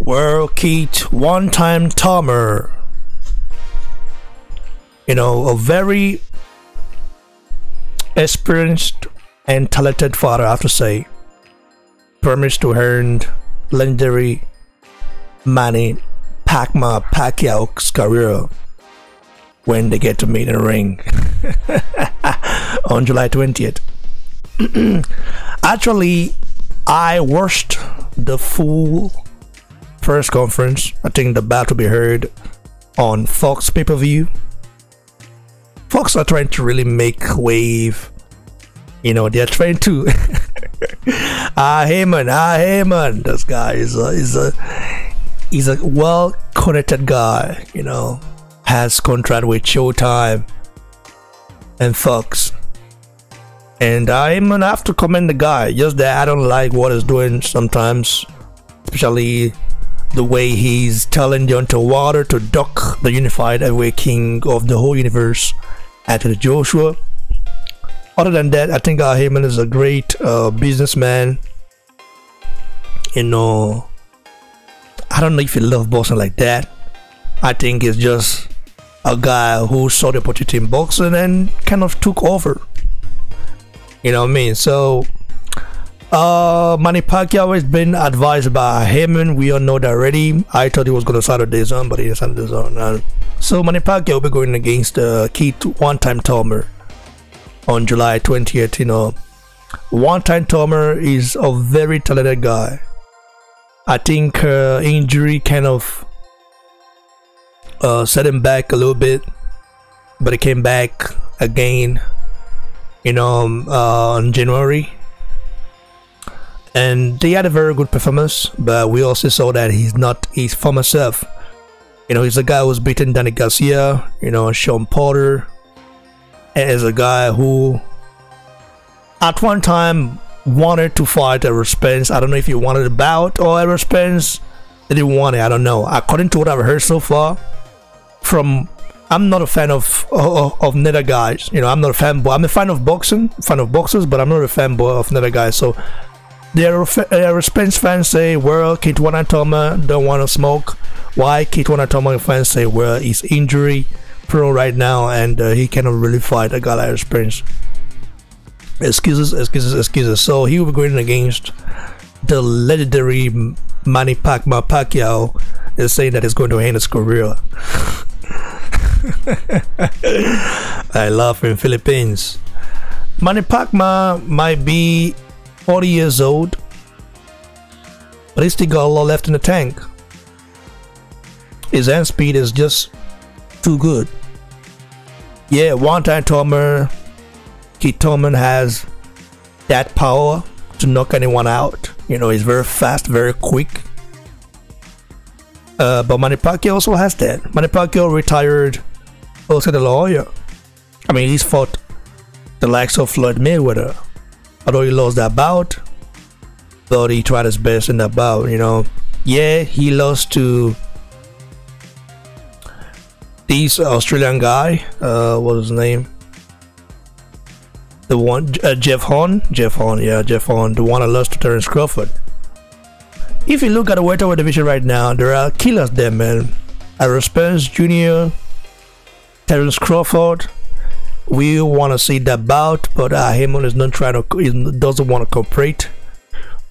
World Keith one time Thurman. You know, a very experienced and talented father, I have to say. Promised to earn legendary Manny Pacman Pacquiao's career when they get to meet in the ring on July 20th. Actually, I watched the full press conference. I think the battle will be heard on Fox pay per view. Fox are trying to really make wave. You know, they're trying to. ah, Haymon, ah, Haymon. This guy is a, is a, he's a well connected guy. You know, has contract with Showtime and Fox. And I'm gonna have to commend the guy. Just that I don't like what he's doing sometimes, especially the way he's telling Deontay Wilder to duck the unified heavyweight king of the whole universe, Anthony Joshua. Other than that, I think uh, Haymon is a great uh, businessman. You know, I don't know if he loves boxing like that. I think it's just a guy who saw the opportunity in boxing and kind of took over. You know what I mean? So, uh, Manny Pacquiao has been advised by Haymon. We all know that already. I thought he was going to start a DAZN, but he decided to zone. Uh, so, Manny Pacquiao will be going against uh, Keith One Time Thurman on July 20th. You know, One Time Thurman is a very talented guy. I think uh, injury kind of uh, set him back a little bit, but he came back again, you know, um, uh, in January. And they had a very good performance, but we also saw that he's not his former self. You know, he's a guy who's beaten Danny Garcia, you know, Shawn Porter, and is a guy who at one time wanted to fight Errol Spence. I don't know if he wanted a bout or Errol Spence didn't want it. I don't know. According to what I've heard so far, from I'm not a fan of of, of nether guys. You know, I'm not a fanboy. I'm a fan of boxing, fan of boxers, but I'm not a fanboy of nether guys. So their uh, Spence fans say, well, Kate Wanatoma don't want to smoke. Why Kate Wanatoma fans say, well, he's injury pro right now and uh, he cannot really fight a guy like Spence. Excuses, excuses, excuses. So he will be going against the legendary Manny Pacman Pacquiao is saying that he's going to end his career. I love in Philippines. Manny Pacman might be 40 years old, but he still got a lot left in the tank. His hand speed is just too good. Yeah, one time Thurman, Keith Thurman has that power to knock anyone out. You know, he's very fast, very quick. Uh, but Manny Pacquiao also has that. Manny Pacquiao retired also the lawyer. I mean, he's fought the likes of Floyd Mayweather. Although he lost that bout, but he tried his best in that bout, you know. Yeah, he lost to this Australian guy. Uh, what was his name? The one, uh, Jeff Horn. Jeff Horn, yeah, Jeff Horn. The one I lost to Terence Crawford. If you look at the welterweight division right now, there are killers there, man. Errol Spence Jr., Terence Crawford. We want to see that bout, but uh, Haymon is not trying to, he doesn't want to cooperate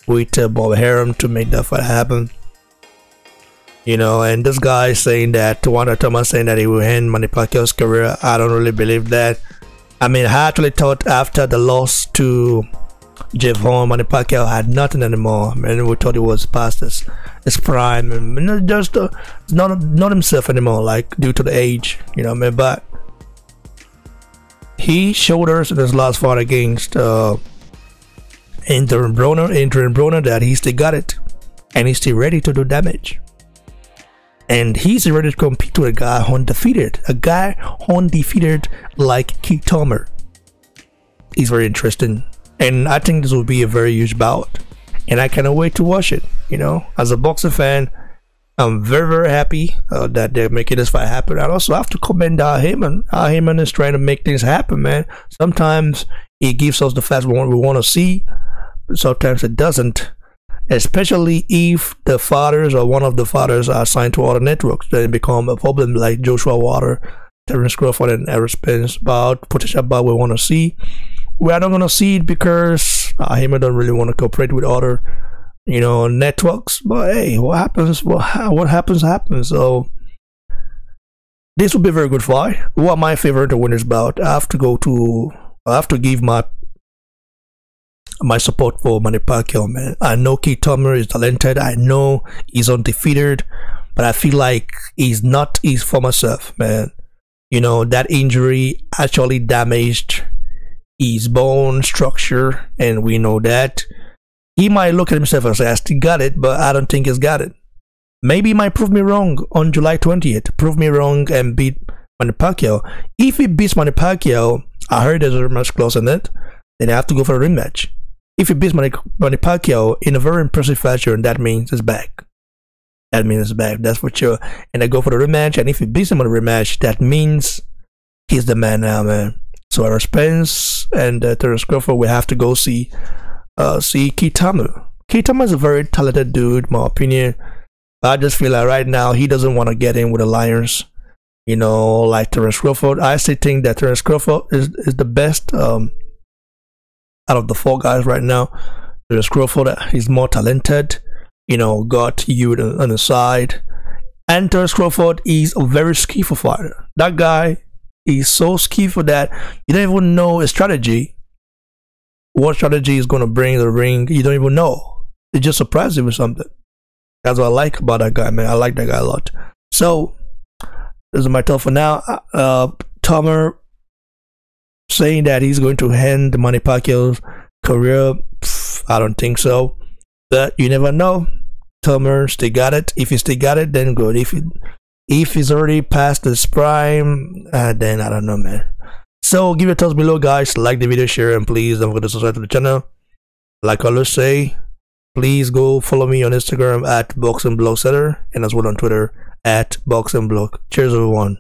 with uh, Bob Arum to make that fight happen. You know, and this guy saying that, Wanda Thomas saying that he will end Manny Pacquiao's career. I don't really believe that. I mean, I actually thought after the loss to Horn, Manny Pacquiao had nothing anymore. And we thought he was past his, his prime and just uh, not not himself anymore, like due to the age, you know. what I mean, but he showed us in his last fight against uh, Adrien Broner, Adrien Broner, that he still got it, and he's still ready to do damage. And he's ready to compete with a guy undefeated, a guy undefeated like Keith Thurman. He's very interesting and I think this will be a very huge bout, and I cannot wait to watch it. You know, as a boxer fan, I'm very very happy uh, that they're making this fight happen. I also have to commend uh, Haymon. Uh, Haymon is trying to make things happen, man. Sometimes he gives us the fast we want, we want to see, sometimes it doesn't. especially if the fathers or one of the fathers are signed to other networks. Then it become a problem like Joshua Water, Terence Crawford, and Errol Spence about potential about we want to see. We are not going to see it because uh, Haymon don't really want to cooperate with other, you know, networks. But hey, what happens? What, what happens happens. So this would be very good fight. What my favorite winners about? I have to go to. I have to give my my support for Manny Pacquiao, man. I know Keith Thurman is talented. I know he's undefeated, but I feel like he's not his former self, man. You know that injury actually damaged his bone structure, and we know that. He might look at himself and say, "I still got it," but I don't think he's got it. Maybe he might prove me wrong on July 20th. Prove me wrong and beat Manny Pacquiao. If he beats Manny Pacquiao, I heard there's a match close in it, then I have to go for a rematch. If he beats Manny, Manny Pacquiao in a very impressive fashion, that means it's back. That means it's back. That's for sure. And I go for the rematch. And if he beats him on the rematch, that means he's the man now, man. So Errol Spence and uh, Terence Crawford, we have to go see uh, see Kitamu. Kitamu is a very talented dude, my opinion. I just feel like right now he doesn't want to get in with the Lions. You know, like Terence Crawford. I still think that Terence Crawford is, is the best um, out of the four guys right now. Terence Crawford is more talented. You know, got you on the side. And Terence Crawford is a very skillful fighter. That guy is so skillful that you don't even know his strategy. What strategy is going to bring the ring, you don't even know. It just surprises you with something. That's what I like about that guy, man. I like that guy a lot. So, this is my talk for now. Uh, Thurman saying that he's going to end Manny Pacquiao's career, pff, I don't think so. But you never know. Thurman still got it. If he still got it, then good. If he, if he's already past his prime, uh, then I don't know, man. So give your thoughts below, guys. Like the video, share, and please don't forget to subscribe to the channel. Like I always say, please go follow me on Instagram at Boxing Block Centre and as well on Twitter at Boxing Blog. Cheers, everyone.